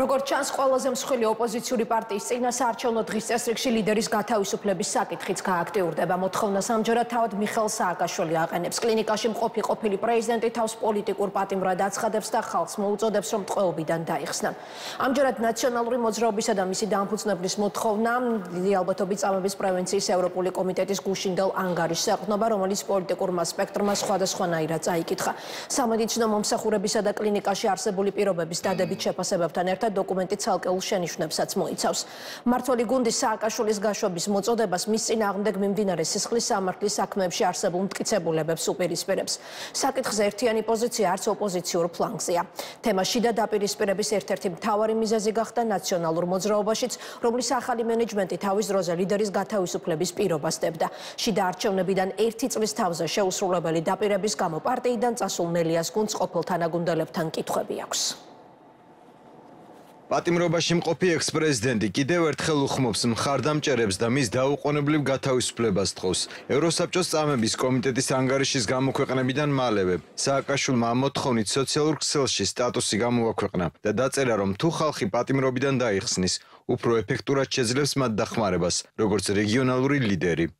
როგორც ჩანს, ყველაზე მსხვილი ოპოზიციური პარტიის წინასაარჩევნო დღის წესრიგში ლიდერის გათავისუფლების საკითხიც გააქტიურდება. მოთხოვნა სამჯერად თავად მიხელ სააკაშვილი აყენებს. კლინიკაში მყოფი ყოფილი პრეზიდენტი თავს პოლიტიკურ პატიმრად აცხადებს და ხალხს მოუწოდებს, რომ ტყვეობიდან დაიხსნან. ამჯერად ნაციონალური მოძრაობისა და მისი დამფუძნებლის მოთხოვნა დიდი ალბათობით წამების პრევენციის ევროპული კომიტეტის გუშინდელ ანგარიშს ეყრდნობა, რომელიც პოლიტიკურმა სპექტრმა სხვადასხვანაირად წაიკითხა. სამედიცინო მომსახურებისა და კლინიკაში არსებული პირობების დადებით შეფასებებთან ერთად დოკუმენტი ცალკეულ შენიშვნებსაც მოიცავს. მართლი გუნდის სააკაშვილის გაშვების მოწოდებას მის წინააღმდეგ მიმდინარე სისხლის სამართლის საქმეებში არსებულ მტკიცებულებებს უპირისპირებს. საკითხზე ერთიანი პოზიცია არც ოპოზიციურ ფლანგზეა. თემაში და დაპირისპირების ერთ-ერთი მთავარი მიზეზი გახდა ნაციონალურ მოძრაობაშიც, რომლის ახალი მენეჯმენტი თავის დროზე ლიდერის გათავისუფლების პირობას დებდა. შიდა არჩევნებიდან ერთი წლის თავზე შეუსრულებელი დაპირების გამო პარტიიდან წასულ ნელიას გუნდს ყოფილ თანაგუნდელებთან კითხვები აქვს. პატიმრობაში მყოფი ექს-პრეზიდენტი კიდევ ერთხელ უხმობს მხარდამჭერებს და მის დაუყოვნებლივ გათავისუფლებას თხოვს. ევროსაბჭოს წამების კომიტეტის ანგარიშის გამოქვეყნებიდან მალევე სააკაშვილმა მოთხოვნით სოციალურ ქსელში სტატუსი გამოაქვეყნა და დაწერა, რომ თუ ხალხი პატიმრობიდან დაიხსნის, უფრო ეფექტურად შეძლებს მათ დახმარებას, როგორც რეგიონალური ლიდერი.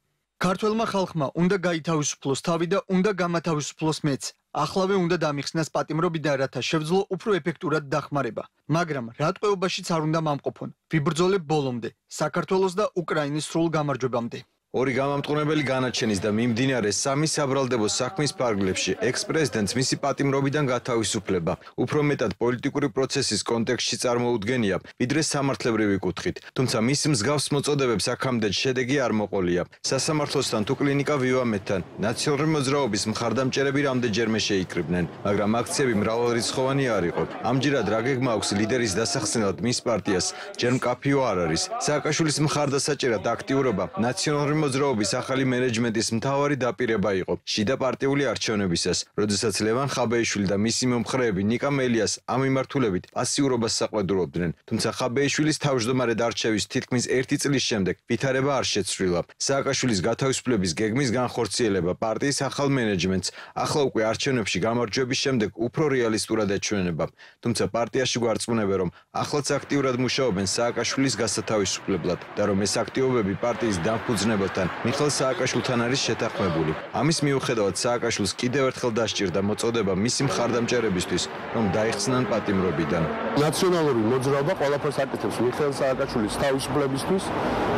ქართველმა ხალხმა უნდა გაითავისუფლოს თავი და უნდა გამათავისუფლოს მეც. ახლავე უნდა დამიხსნას პატიმრობიდან, რათა შევძლო უფრო ეფექტურად დახმარება. მაგრამ რატყეობაშიც არ უნდა მომყოფონ. ვიბრძოლებ ბოლომდე, საქართველოს და უკრაინის სრულ გამარჯვებამდე. ორი გამამტყუნებელი განაჩენის და მიმდინარე სამი საბრალდებო საქმის პარგლებში ექს-პრეზიდენტს მისი პატიმრობიდან გათავისუფლება უფრო მეტად პოლიტიკური პროცესის კონტექსტში წარმოუდგენია, ვიდრე სამართლებრივი კუთხით. თუმცა მის მსგავს მოწოდებებს აქამდე შედეგი არ მოყოლია. სასამართლოსთან თუ კლინიკა ვივამეთთან ნაციონალური მოძრაობის მხარდამჭერები რამდენჯერმე შეიკრიბნენ, მაგრამ აქციები მრავალრიცხოვანი არ იყო. ამჯერად რა გეგმა აქვს ლიდერის დასახსნელად მის პარტიას, ჯერ მკაფიო არ არის. სააკაშვილის მხარდასაჭერად აქტიურობა ნაციონალური მოძრაობის ახალი მენეჯმენტის მთავარი დაპირება იყო შიდა პარტიული არჩევნებისას, როდესაც ლევან ხაბეიშვილი და მისი მომხრეები ნიკა მელიას ამ მიმართულებით პასიურობას საყვედურობდნენ. თუმცა ხაბეიშვილის თავმჯდომარედ არჩევის თითქმის 1 წლის შემდეგ ვითარება არ შეცვლილა. სააკაშვილის გათავისუფლების გეგმის განხორციელება პარტიის ახალ მენეჯმენტს ახლა უკვე არჩევნებში გამარჯვების შემდეგ უფრო რეალისტურად ეჩვენება. თუმცა პარტიაში გვარწმუნებენ, რომ ახლაც აქტიურად მუშაობენ სააკაშვილის გასათავისუფლებლად და რომ ეს აქტივობები პარტიის დამფუძნებელ მიხელთან, მიხელ სააკაშვილთან არის შეთანხმებული. ამის მიუხედავად სააკაშვილს კიდევ ერთხელ დასჭირდა მოწოდება მისი მხარდამჭერებისთვის, რომ დაიხსნან პატიმრობიდან. ნაციონალური მოძრაობა ყველაფერს აკეთებს მიხელ სააკაშვილის თავისუფლებისთვის.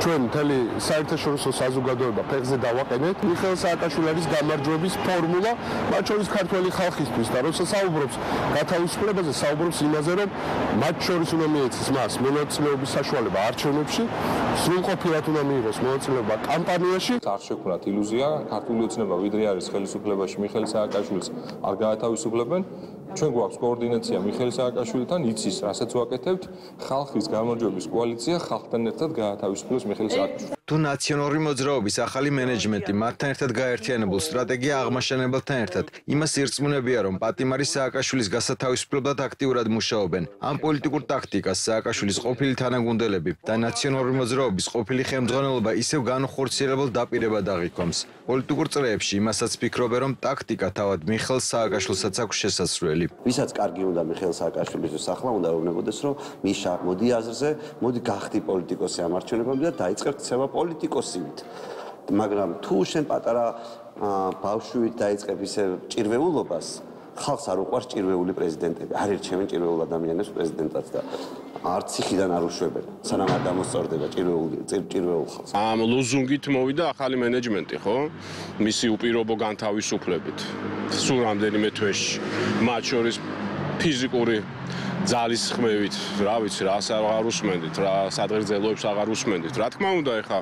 ჩვენ მთელი საერთაშორისო საზოგადოება ფეხზე დავაყენეთ მიხელ სააკაშვილის გამარჯვების ფორმულა, მათ შორის ქართველი ხალხისთვის და როცა საუბრობს გათავისუფლებაზე, საუბრობს იმაზე, რომ მათ შორის უნდა მიეცეს მას მონაწილეობის საშუალება არჩევნებში, სრულყოფილად უნდა მიიღოს მონაწილეობა კამ კამპანიაში არ შექმნათ ილუზია, ქართული ოცნება ვიდრე არის ხელისუფლებაში მიხეილ სააკაშვილის არ გაათავისუფლებენ. ჩვენ გვაქვს კოორდინაცია მიხეილ სააკაშვილთან, იცის, რასაც ვაკეთებთ, ხალხის გამარჯვების კოალიცია ხალხთან ერთად გაათავისუფლებს მიხეილ სააკაშვილს. თუ ნაციონალური მოძრაობის ახალი მენეჯმენტი მათთან ერთად გაერთიანებულ სტრატეგია აღმაშენებელთან ერთად იმას ირწმუნებია, რომ პატიმარი სააკაშვილის გასათავისუფლებლად აქტიურად მუშაობენ. ამ პოლიტიკურ ტაქტიკას სააკაშვილის ყოფილი თანაგუნდელები და ნაციონალური მოძრაობის ყოფილი ხელმძღვანელობა ისევ განხორციელებელ დაპირებად აღიქვამს. პოლიტიკურ წრეებში იმასაც ფიქრობენ, რომ ტაქტიკა თავად მიხელ სააკაშვილსაც აქვს შესაძლებელი. ვისაც კარგი უნდა მიხელ სააკაშვილისთვის ახლა უნდა ეუბნებოდეს, რომ მიშა, მოდი აზრზე, მოდი გახდი პოლიტიკოსი ამ არჩევნებამდე და დაიწყებ ქცევა პოლიტიკოსივით. მაგრამ თუ შენ პატარა ბავშვით დაიწყებ ისე ჭირვეულობას, ხალხს არ უყვარს ჭირვეული პრეზიდენტები. არ ერჩევენ ჭირვეულ ადამიანებს პრეზიდენტად და არც იხიდან არ უშვებენ. სანამ არ გამოსწორდება ჭირვეული ჭირვეულ ხალხს. ამ ლოზუნგით მოვიდა ახალი მენეჯმენტი, ხო? მისი უპირობო განთავისუფლებით. სულ რამდენიმე თვეში. მათ შორის ფიზიკური ძალის ხმევით, რა ვიცი, რას აღარ უსმენდით, რა სადღერძელოებს აღარ უსმენდით. რა თქმა უნდა, ეხა,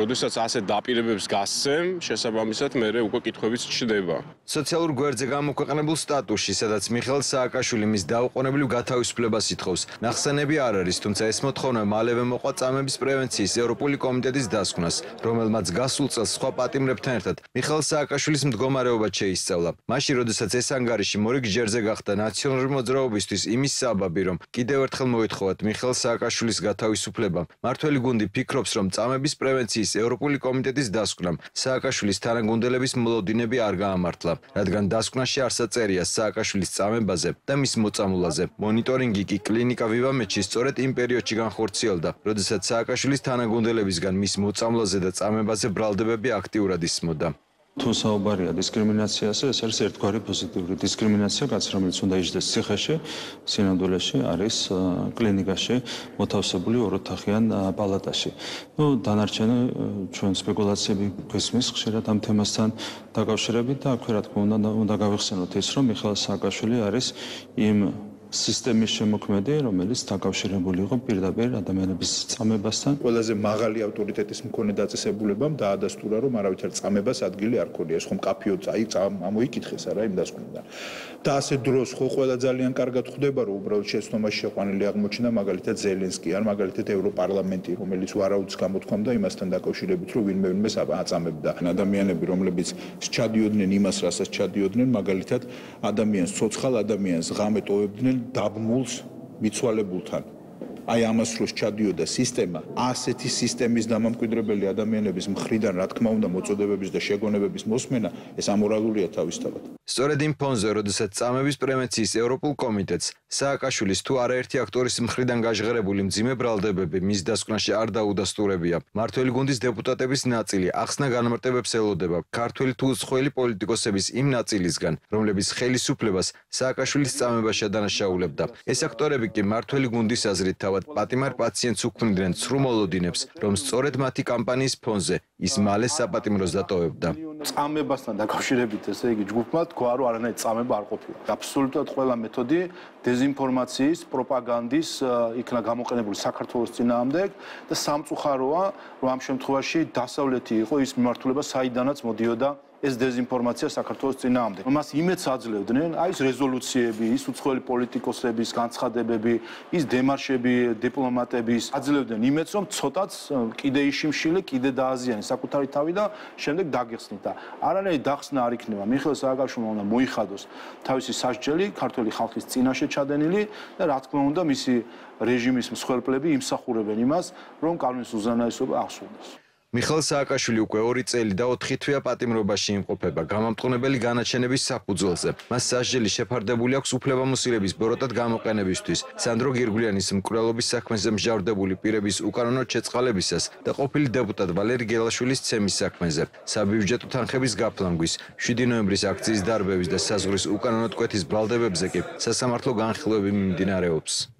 როდესაც ასე დაპირებებს გასცემ, შესაბამისად მე უკვე კითხვებიც ჩდება. სოციალურ გვერდზე გამოქვეყნებულ სტატუსში, სადაც მიხელ სააკაშვილი მის დაუყოვნებლივ გათავისუფლებას ითხოვს, ნახსენები არ არის, თუმცა ეს მოთხოვნა მალევე მოყვა წამების პრევენციის ევროპული კომიტეტის დასკვნას, რომელმაც გასულ წელს სხვა პატიმრებთან ერთად მიხელ სააკაშვილის მდგომარეობა შეისწავლა. მაშინ, როდესაც ეს ანგარიში მორიგ ჯერზე გახდა ნაციონალური მოძრაობისთვის იმის საბაბი, რომ კიდევ ერთხელ მოითხოვათ მიხელ სააკაშვილის გათავისუფლება. მართველი გუნდი ფიქრობს, რომ წამების პრევენციის ევროპული კომიტეტის დასკვნამ სააკაშვილის თანაგუნდელების მოლოდინები არ გაამართლა, რადგან დასკვნაში არსაწერია სააკაშვილის წამებაზე და მის მოწამულაზე. მონიტორინგი კი კლინიკა ვივამეთში სწორედ იმ პერიოდში განხორციელდა, როდესაც სააკაშვილის თანაგუნდელებისგან მის მოწამლაზე და წამებაზე ბრალდებები აქტიურად ისმოდა. თუ საუბარია დისკრიმინაციაზე, ეს არის ერთგვარი პოზიტიური დისკრიმინაცია, რაც რომელიც უნდა იჯდეს ციხეში, სინამდვილეში არის კლინიკაში მოთავსებული ოროთახიან პალატაში. ნუ დანარჩენი ჩვენ სპეკულაციები გვესმის ხშირად ამ თემასთან დაკავშირებით და აქვე რა თქმა უნდა უნდა გავიხსენოთ ის, რომ მიხაილ სააკაშვილი არის იმ სისტემის შემოქმედი, რომელიც დაკავშირებული იყო პირდაპირ ადამიანების წამებასთან. ყველაზე მაღალი ავტორიტეტის მქონე დაწესებულებამ დაადასტურა, რომ არავითარ წამებას ადგილი არ ქონია. ეს ხომ კაფიო წაი ამოიკითხეს არა იმ დასკვნიდან. და ასე დროს ხო ყველა ძალიან კარგად ხვდება, რომ უბრალოდ შეცდომაში შეყვანილი აღმოჩნდა მაგალითად ზელენსკი ან მაგალითად ევროპარლამენტი, რომელიც ვარაუდს გამოთქვამდა იმასთან დაკავშირებით, რომ ვინმე ვინმეს აწამებდა. ადამიანები, რომლებიც ჩადიოდნენ იმას, რასაც ჩადიოდნენ, მაგალითად ადამიანს ცოცხალ ადამიანს ღამე ტოვებდნენ დაბმულს მიცვალებულთან აი ამას რო ჩადიოდა სისტემა, ასეთი სისტემის დამამკვიდრებელი ადამიანების მხრიდან, რა თქმა უნდა, მოწოდებების და შეგონებების მოსმენა, ეს ამორალურია თავისთავად. სწორედ იმ ფონზე, როდესაც წამების პრევენციის ევროპულ კომიტეტს სააკაშვილის თუ არაერთი აქტორის მხრიდან გაჟღერებული მძიმე ბრალდებები მის დასკვნაში არ დაუდასტურებია, მართველი გუნდის დეპუტატების ნაწილი ახსნა განმარტებებს ელოდება ქართული თუ უცხოელი პოლიტიკოსების იმ ნაწილისგან, რომლებიც ხელისუფლებას სააკაშვილის წამებაში ადანაშაულებდა. ეს აქტორები კი მართველი გუნდის აზრით თავად პატიმარ პაციენტს უქმნიდნენ ცრუმოლოდინებს, რომ სწორედ მათი კამპანიის ფონზე ის მალე საპატიმროს დატოვებდა. წამებასთან დაკავშირებით ესე იგი ჯგუფმა თქვა, რომ არანაირი წამება არ ყოფილა. აბსოლუტურად ყველა მეთოდი დეზინფორმაციის, პროპაგანდის იქნა გამოყენებული საქართველოს წინააღმდეგ და სამწუხაროა, რომ ამ შემთხვევაში დასავლეთი იყო ის მიმართულება, საიდანაც მოდიოდა ეს დეზინფორმაცია საქართველოს წინააღმდეგ. მას იმედს აძლევდნენ, აი ეს რეზოლუციები, ის უცხოელი პოლიტიკოსების განცხადებები, ის დემარშები დიპლომატების აძლევდნენ იმედს, რომ ცოტაც კიდე იშიმშილე, კიდე დააზიანე საკუთარი თავი და შემდეგ დაგეხსნით და არანაირი დახსნა არ იქნება. მიხეილ სააკაშვილმა უნდა მოიხადოს თავისი სასჯელი ქართული ხალხის წინაშე ჩადენილი და რა თქმა უნდა მისი რეჟიმის მსხვერპლები იმსახურებენ იმას, რომ კანონის უზენაესობა აღსრულდეს. მიხელ სააკაშვილი უკვე 2 წელი და 4 თვეა პატიმრობაში იმყოფება გამამტყუნებელი განაჩენების საფუძველზე. მას სასჯელი შეფარდებული აქვს უფლებამოსილების ბოროტად გამოყენებისთვის. სანდრო გირგულიანის მკვლელობის საქმეზე მსჯავრდებული პირების უკანონო შეწყალებისას და ყოფილი დეპუტატ ვალერი გელაშვილის ცემის საქმეზე. საბიუჯეტო თანხების გაფლანგვის, 7 ნოემბრის აქციის დარბევის და საზღვრის უკანონო ტკვეთის ბრალდებებზე კი სასამართლო განხილვები მიმდინარეობს.